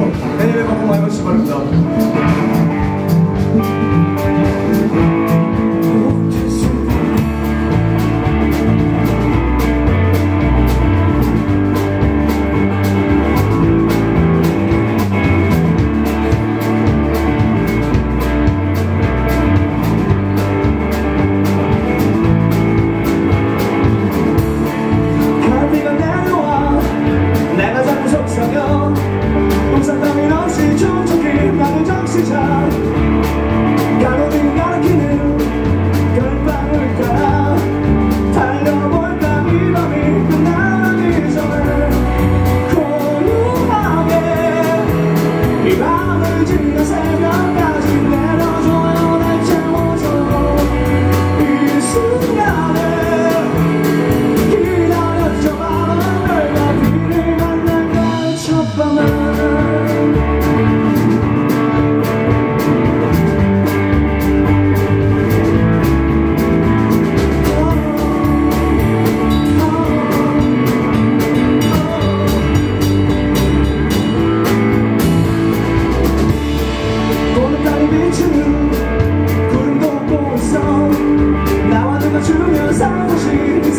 방송 내일의 방송 많이 봐주시기 바랍니다. time.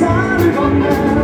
i'm sabe dónde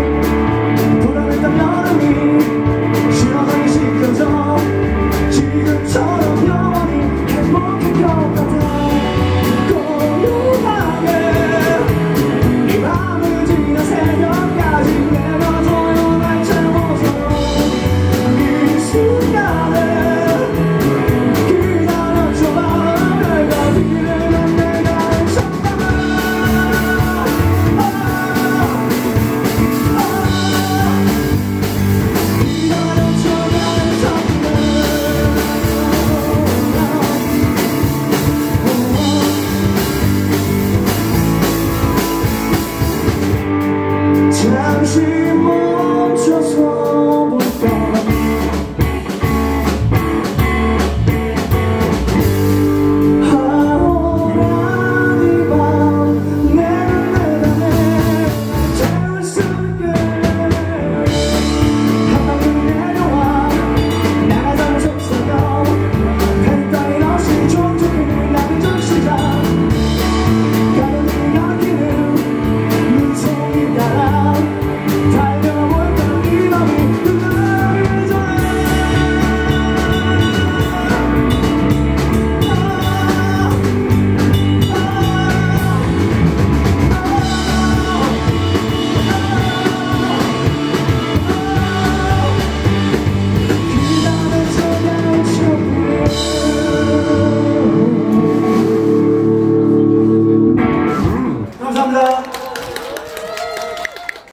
相识。